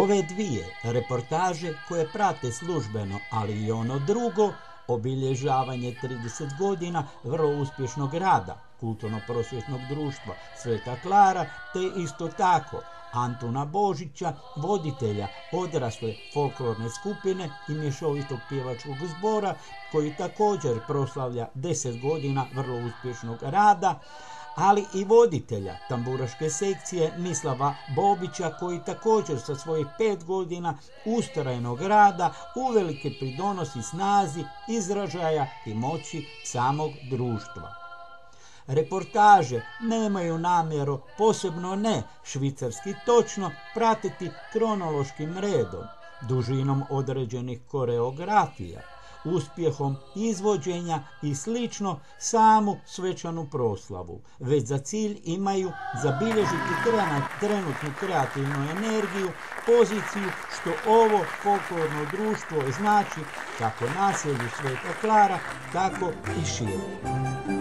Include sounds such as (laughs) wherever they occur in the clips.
Ove dvije reportaže koje prate službeno, ali i ono drugo, obilježavanje 30 godina vrlo uspješnog rada kulturno-prosvjetnog društva Sveta Klara, te isto tako Antuna Božića, voditelja odrasle folklorne skupine i mješovitog pjevačkog zbora, koji također proslavlja 10 godina vrlo uspješnog rada, ali i voditelja tamburaške sekcije Mislava Bobića koji također sa svojih pet godina ustrajnog rada uvelike pridonosi snazi izražaja i moći samog društva. Reportaže nemaju namjeru, posebno ne švicarski, točno pratiti kronološkim redom, dužinom određenih koreografija, uspjehom izvođenja i slično samu svečanu proslavu, već za cilj imaju zabilježiti trenutnu kreativnu energiju, poziciju što ovo folklorno društvo znači kako naselju Sveta Klara, tako i šire.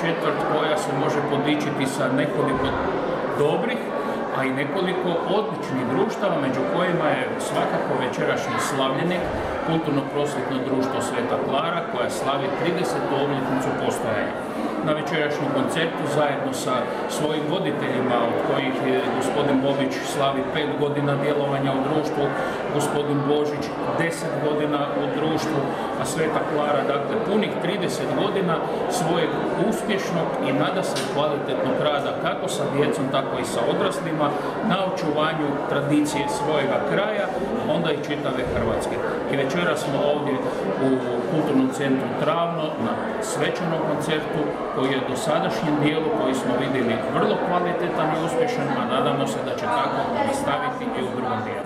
četvrt koja se može podičiti sa nekoliko dobrih, a i nekoliko odličnih društava, među kojima je svakako večerašnji slavljenik Kulturno-prosvjetno društvo Sveta Klara koja slavi 30. obljetnicu postojanja. Na večerašnjem koncertu zajedno sa svojim voditeljima od kojih je gospodin Bobić slavi pet godina djelovanja u društvu, gospodin Božić 10 godina u društvu, a Sveta Klara dakle punih 30 godina svojeg uspješnog i nada se kvalitetnog rada kako sa djecom tako i sa odraslima na očuvanju tradicije svojega kraja, onda i čitave Hrvatske. I večera smo ovdje u Kulturnom centru Travno na svečanom koncertu koji je do sadašnjem dijelu koji smo vidjeli vrlo kvalitetan i uspješan, a nadamo se da će tako nastaviti i u drugom dijelu.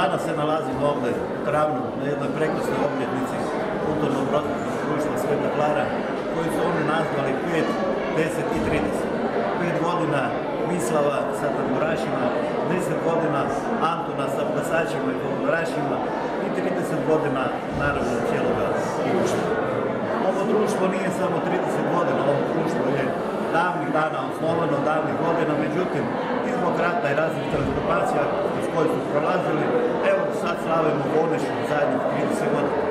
Danas se nalazim ovdje u Travnu na jednoj prekrasnoj obljetnici kulturnog prosvjetnog društva Sveta Klara koju su oni nazvali 5, 10 i 30. 5 godina Mislava sa tamburašima, 10 godina Antona sa plesačima i tamburašima i 30 godina naravno cijeloga društva. Ovo društvo nije samo 30 godina, ovo društvo je davnih dana osnovano, davnih godina, međutim, zbog rata i raznih transformacija s koje su prolazili, evo sad slavimo Bonešu zadnjih 30 godina.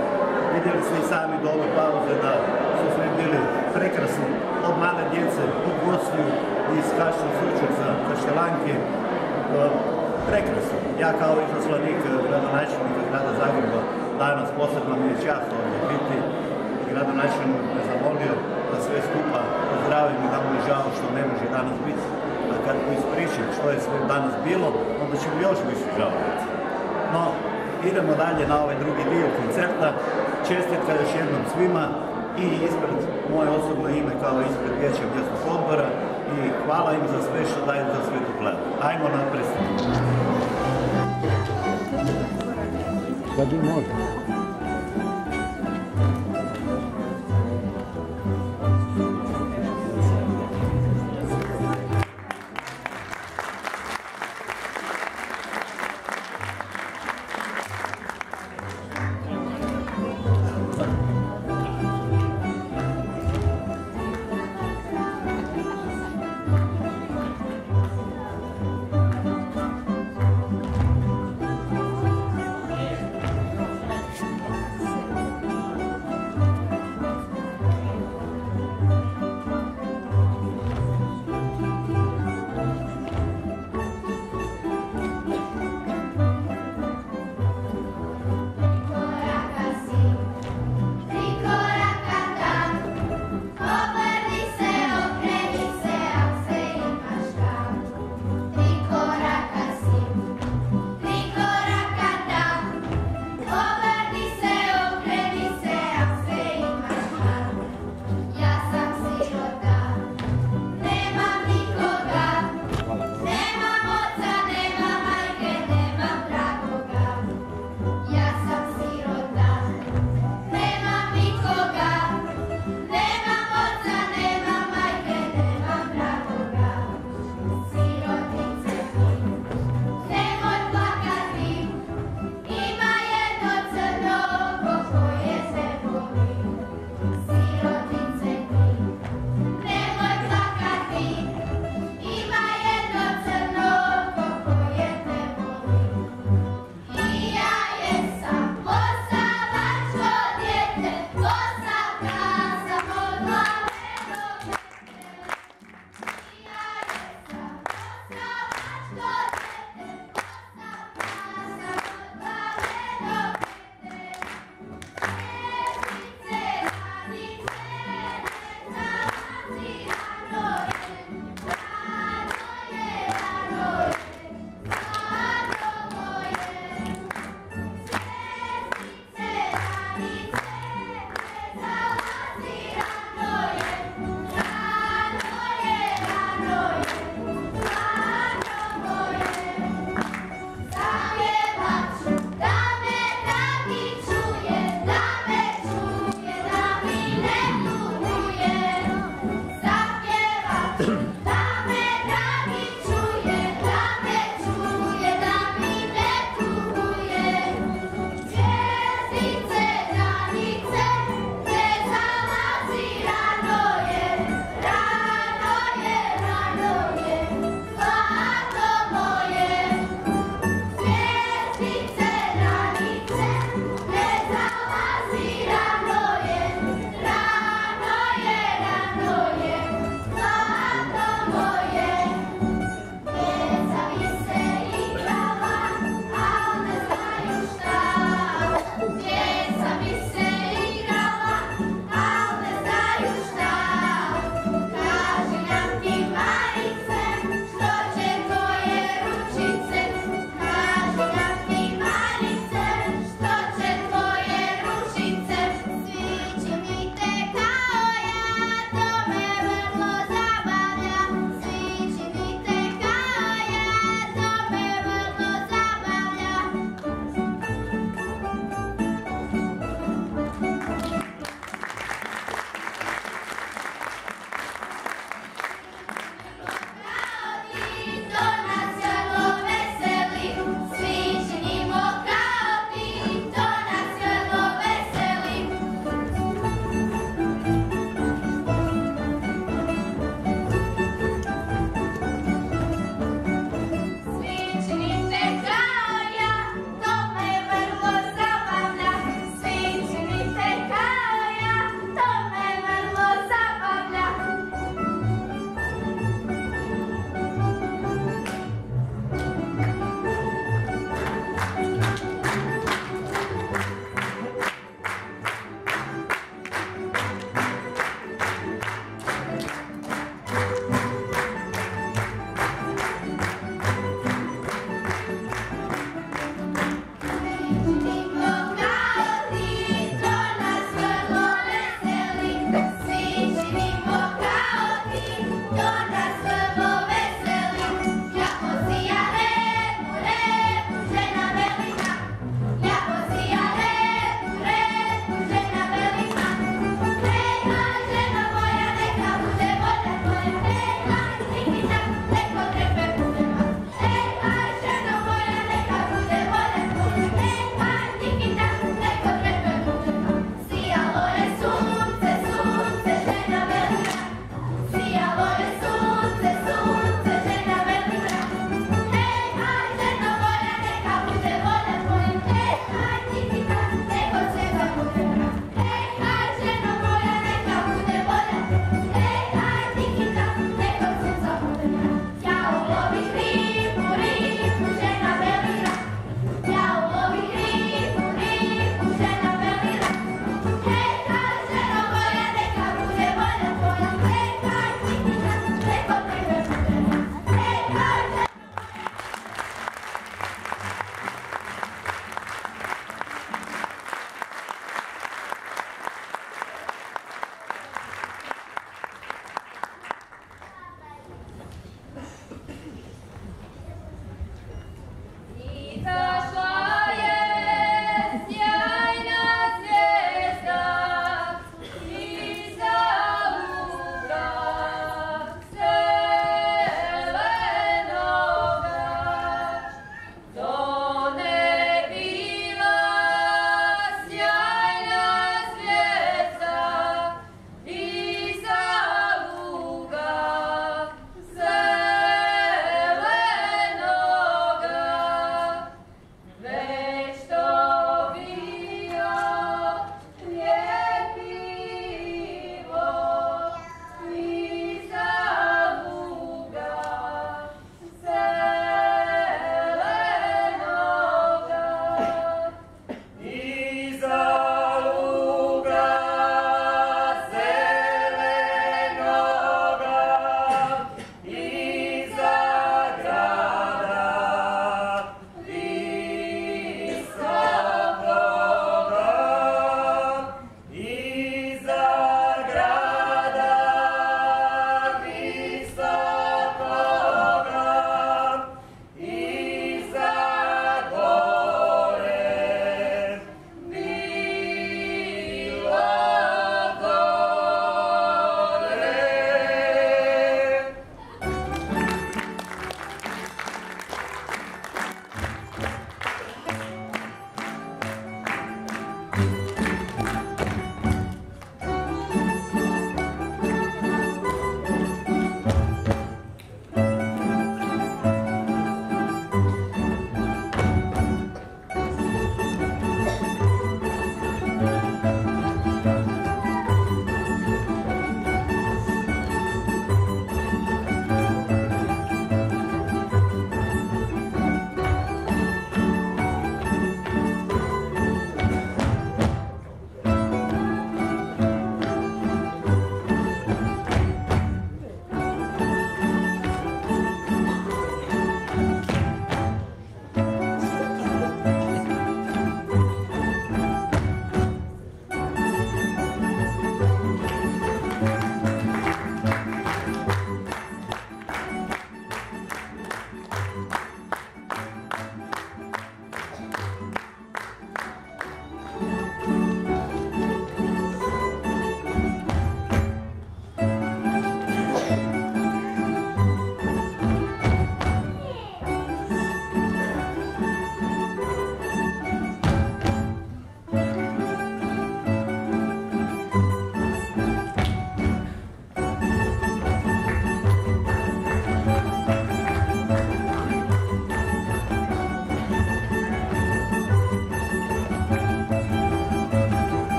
Vidjeli ste i sami do ove pauze da su svi bili prekrasni, od male djece, od gostiju iz Kašća Sučevca, Kaštelanke, e, prekrasno. Ja kao izaslanik e, gradonačelnika grada Zagreba danas posebno mi je čast ovdje biti gradonačelnik me zamolio da sve skupa pozdravim i da mu je žao što ne može danas biti. Kad mu ispričam što je sve danas bilo, onda će mi još više žao biti. No, idemo dalje na ovaj drugi dio koncerta. Čestitka još jednom svima i ispred moje osobno ime kao ispred vijeća mjesnog odbora i hvala im za sve što daju za svetu klevu. Ajmo na predstavu. I može.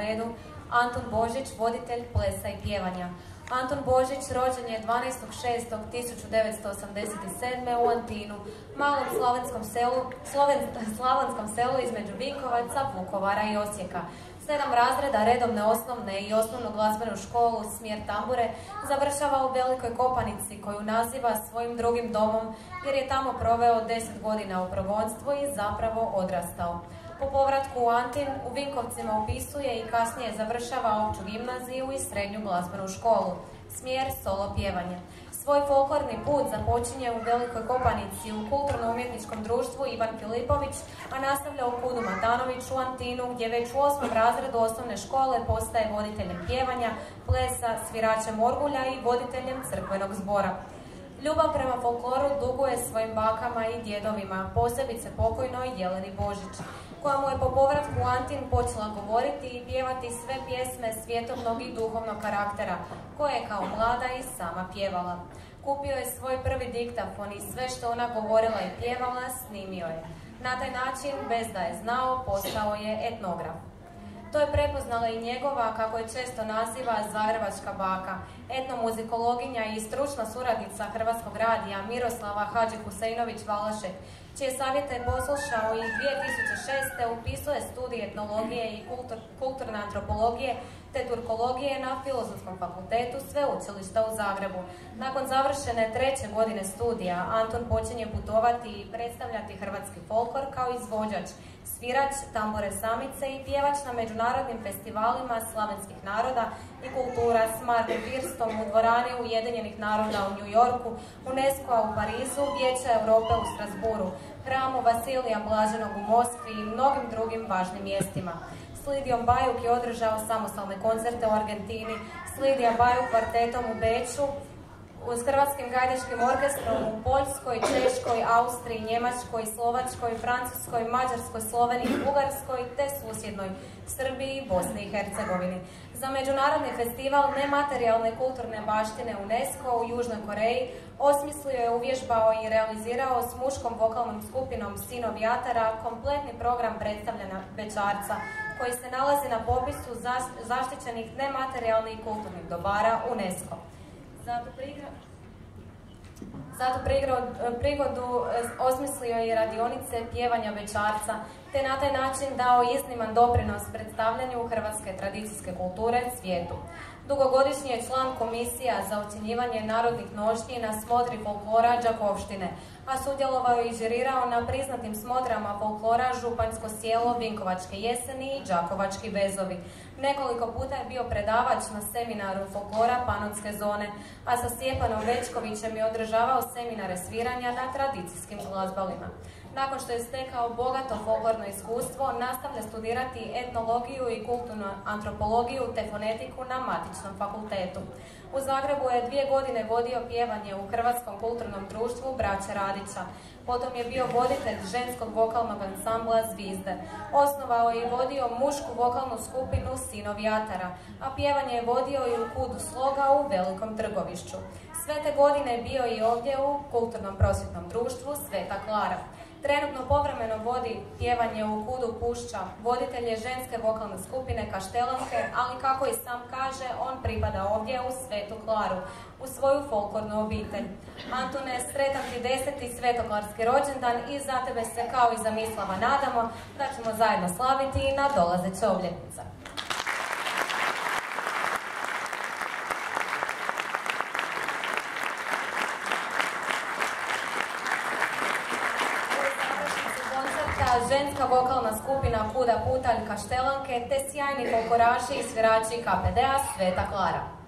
Redu Anton Božić, voditelj plesa i pjevanja. Anton Božić rođen je 12.6.1987. u Antinu, malom slavenskom selu, sloven- (laughs) selu između Vinkovaca, Vukovara i Osijeka. Sedam razreda redovne osnovne i osnovnu glazbenu školu smjer tambure završava u Velikoj Kopanici koju naziva svojim drugim domom jer je tamo proveo 10 godina u progonstvu i zapravo odrastao. Po povratku u Antin u Vinkovcima upisuje i kasnije završava opću gimnaziju i srednju glazbenu školu. Smjer solo pjevanje. Svoj folklorni put započinje u Velikoj Kopanici u kulturno-umjetničkom društvu Ivan Filipović, a nastavlja u Kudu Matanović u Antinu gdje već u osmom razredu osnovne škole postaje voditeljem pjevanja, plesa, sviračem orgulja i voditeljem crkvenog zbora. Ljubav prema folkloru duguje svojim bakama i djedovima, posebice pokojnoj Jeleni Božić, koja mu je po povratku u Antin počela govoriti i pjevati sve pjesme svjetovnog i duhovnog karaktera, koje je kao mlada i sama pjevala. Kupio je svoj prvi diktafon i sve što ona govorila i pjevala snimio je. Na taj način, bez da je znao, postao je etnograf. To je prepoznala i njegova, kako je često naziva, zagrebačka baka, etnomuzikologinja i stručna suradnica Hrvatskog radija Miroslava Hadži Huseinović Valašek, čije savjete je poslušao i 2006. upisuje studij etnologije i kultur- kulturne antropologije te turkologije na Filozofskom fakultetu Sveučilišta u Zagrebu. Nakon završene treće godine studija, Anton počinje putovati i predstavljati hrvatski folklor kao izvođač, svirač, tambore samice i pjevač na međunarodnim festivalima slavenskih naroda i kultura s Markom Virstom u dvorani Ujedinjenih naroda u New Yorku, UNESCO-a u Parizu, Vijeća Europe u Strasburu, hramu Vasilija Blaženog u Moskvi i mnogim drugim važnim mjestima. S Lidijom Bajuk je održao samostalne koncerte u Argentini, s Lidija Bajuk kvartetom u Beču, uz Hrvatskim gajdaškim orkestrom u Poljskoj, Češkoj, Austriji, Njemačkoj, Slovačkoj, Francuskoj, Mađarskoj, Sloveniji, Bugarskoj te susjednoj Srbiji, Bosni i Hercegovini. Za međunarodni festival nematerijalne kulturne baštine UNESCO u Južnoj Koreji osmislio je, uvježbao i realizirao s muškom vokalnom skupinom Sinovi Jatara kompletni program predstavljena Bečarca koji se nalazi na popisu zaš- zaštićenih nematerijalnih kulturnih dobara UNESCO. Zato prigra- zato prigodu e, osmislio je i radionice pjevanja večarca, te na taj način dao izniman doprinos predstavljanju hrvatske tradicijske kulture svijetu. Dugogodišnji je član komisija za ocjenjivanje narodnih nošnji na smotri folklora Đakovštine, a sudjelovao je i žirirao na priznatim smotrama folklora Županjsko sjelo, Vinkovačke jeseni i Đakovački vezovi. Nekoliko puta je bio predavač na seminaru folklora Panonske zone, a sa Stjepanom Večkovićem je održavao seminare sviranja na tradicijskim glazbalima. Nakon što je stekao bogato folklorno iskustvo, nastavlja studirati etnologiju i kulturnu antropologiju te fonetiku na matičnom fakultetu. U Zagrebu je dvije godine vodio pjevanje u Hrvatskom kulturnom društvu Braće Radića. Potom je bio voditelj ženskog vokalnog ansambla Zvizde. Osnovao je i vodio mušku vokalnu skupinu Sinovi Jatara, a pjevanje je vodio i u Kudu Sloga u Velikom Trgovišću. Sve te godine je bio i ovdje u Kulturnom prosvjetnom društvu Sveta Klara. Trenutno povremeno vodi pjevanje u Kudu Pušća. Voditelj je ženske vokalne skupine Kaštelanke, ali kako i sam kaže, on pripada ovdje u Svetu Klaru, u svoju folklornu obitelj. Antone, sretan ti deseti svetoklarski rođendan i za tebe se kao i za Mislava nadamo da ćemo zajedno slaviti i na dolazeće obljetnice. Skupina Kuda Putalj Kaštelanke te sjajni folkloraši i svirači KPD-a Sveta Klara.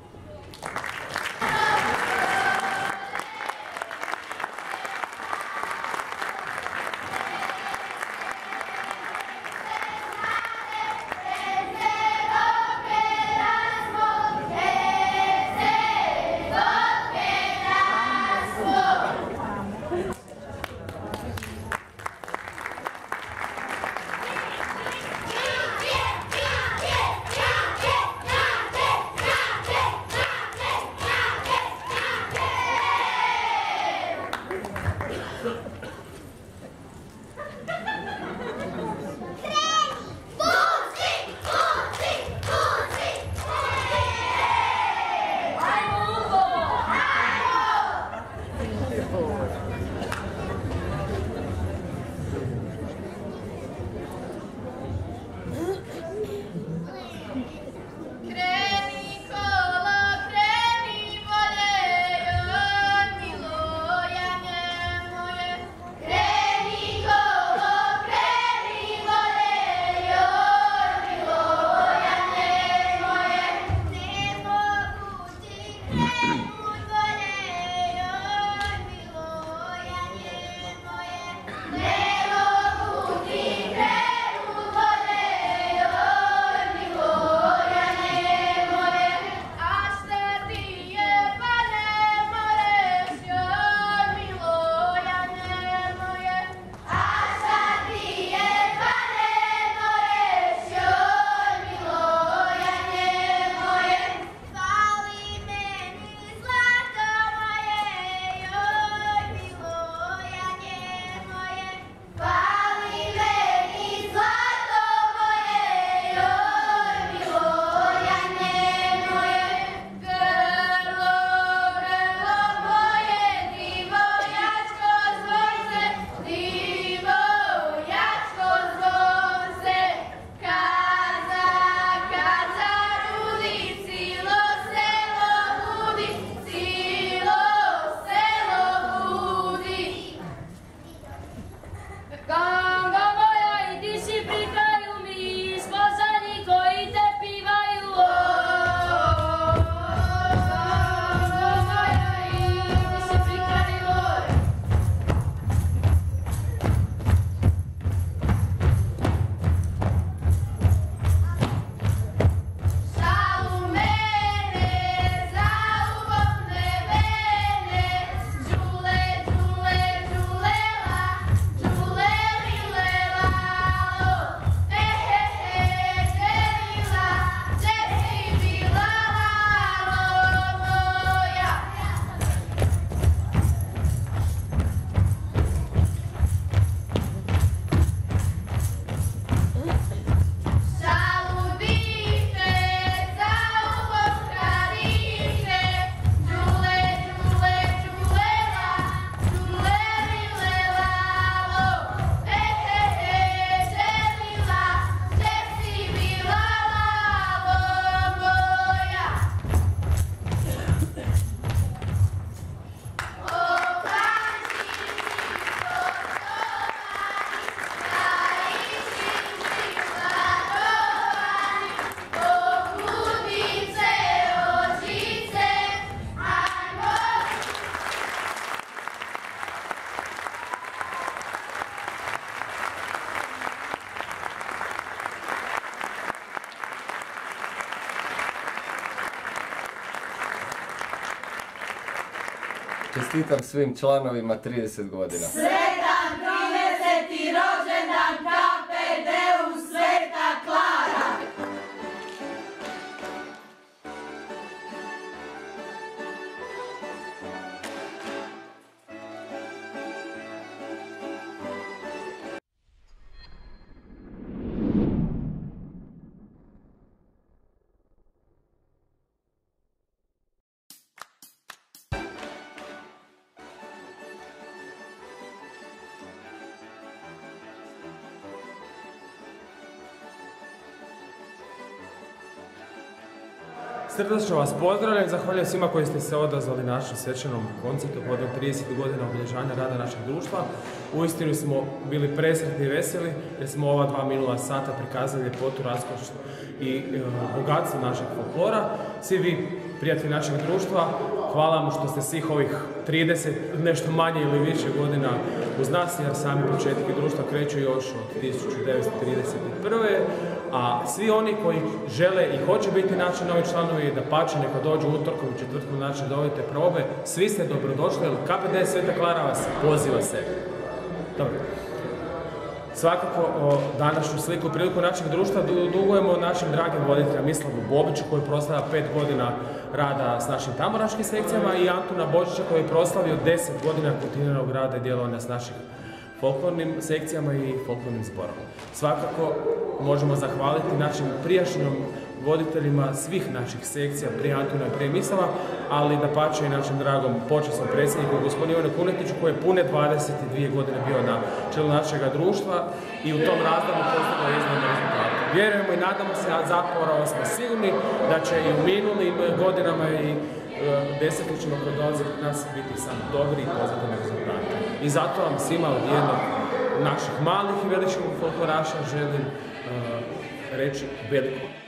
Čestitam svim članovima 30 godina. Srdačno vas pozdravljam, zahvaljujem svima koji ste se odazvali našem svečanom koncertu povodom 30 godina obilježavanja rada našeg društva. Uistinu smo bili presretni i veseli jer smo ova dva minula sata prikazali ljepotu, raskoš i e, bogatstvo našeg folklora. Svi vi, prijatelji našeg društva, hvala vam što ste svih ovih 30, nešto manje ili više godina uz nas, jer sami početki društva kreću još od 1931. A svi oni koji žele i hoće biti naši novi članovi, da pače, neka dođu utorkom i četvrtkom na naše dovite probe, svi ste dobrodošli, jer KPD Sveta Klara vas poziva se. Dobro. Svakako o, današnju sliku priliku našeg društva du- dugujemo našim dragim voditeljima Mislavu Bobiću koji proslavlja pet godina rada s našim tamoraškim sekcijama i Antuna Božića koji je proslavio 10 godina kontinuiranog rada i djelovanja s našim folklornim sekcijama i folklornim zborom. Svakako možemo zahvaliti našim prijašnjim voditeljima svih naših sekcija prije Antuna i prije Mislava, ali da pače i našem dragom počasnom predsjedniku gospodinu Ivanu Kunetiću koji je pune 22 godine bio na čelu našega društva i u tom razdoblju postigao iznimne rezultate. Vjerujemo i nadamo se, a zapravo smo sigurni da će i u minulim godinama i e, desetljećima koje dolaze nas biti samo dobri i pozitivni rezultati. I zato vam svima od jednog naših malih i velikih folkloraša želim e, reći veliko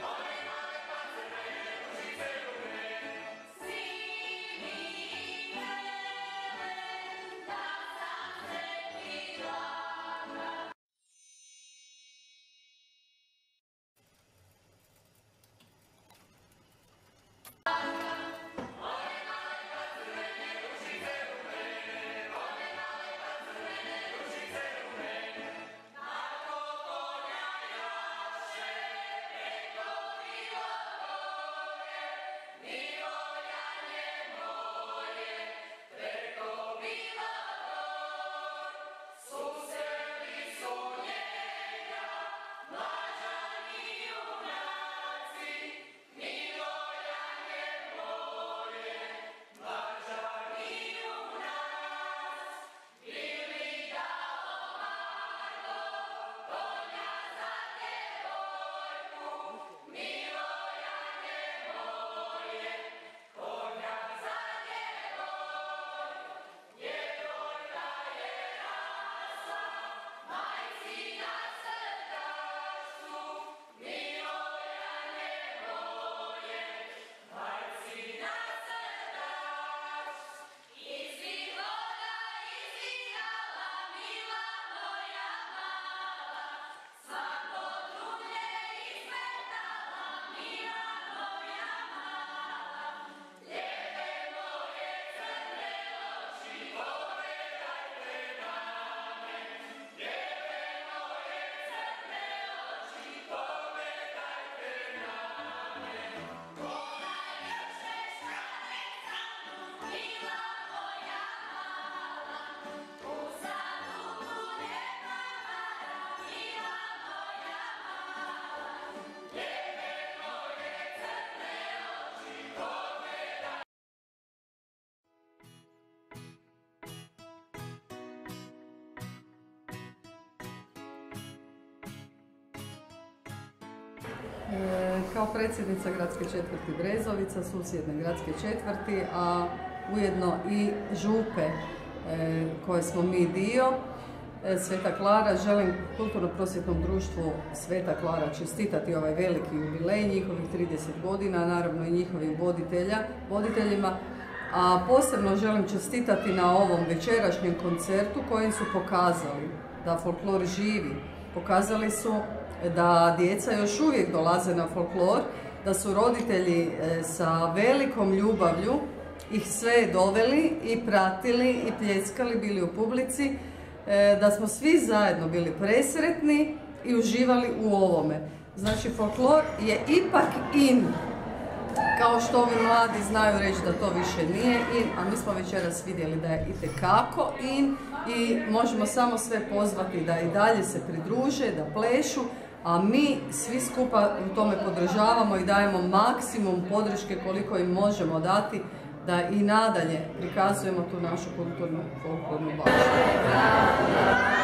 Kao predsjednica gradske četvrti Brezovica, susjedne gradske četvrti, a ujedno i župe e, koje smo mi dio, e, Sveta Klara, želim kulturno-prosvjetnom društvu Sveta Klara čestitati ovaj veliki jubilej, njihovih 30 godina, naravno i njihovim voditelja, voditeljima, a posebno želim čestitati na ovom večerašnjem koncertu kojim su pokazali da folklor živi. Pokazali su da djeca još uvijek dolaze na folklor, da su roditelji e, sa velikom ljubavlju ih sve doveli i pratili i pljeskali, bili u publici, e, da smo svi zajedno bili presretni i uživali u ovome. Znači, folklor je ipak in, kao što ovi mladi znaju reći da to više nije in, a mi smo večeras vidjeli da je itekako in i možemo samo sve pozvati da i dalje se pridruže, da plešu, a mi svi skupa u tome podržavamo i dajemo maksimum podrške koliko im možemo dati da i nadalje prikazujemo tu našu kulturnu folklornu baštu.